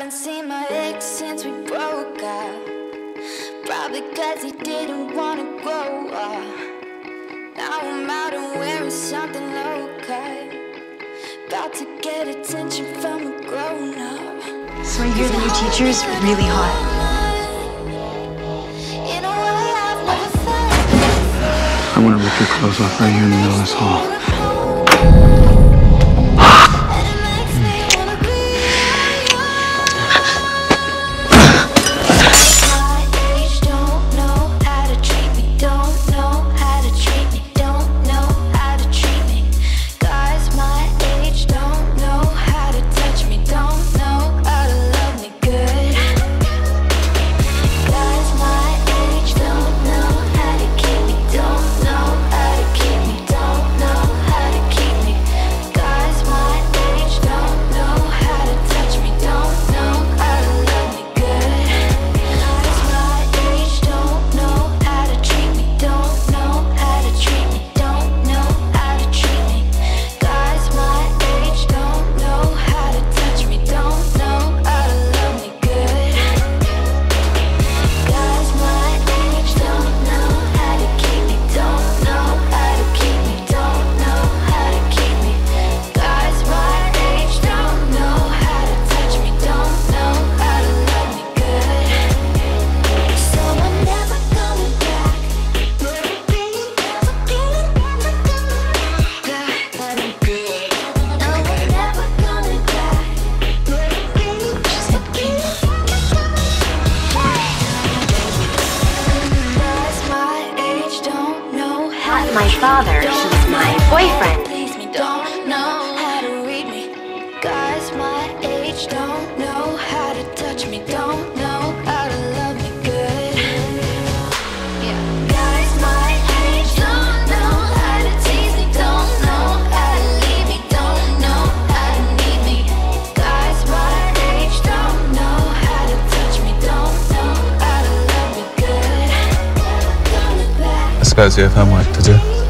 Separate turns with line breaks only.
haven't seen my ex since we broke up. Probably cause he didn't wanna grow up. Now I'm out and wearing something low-cut. About to get attention from a grown-up.
So I hear the new teacher's really hot.
I wanna rip your clothes off right here in the middle of this hall.
my
father, he's my
Because you have homework to do.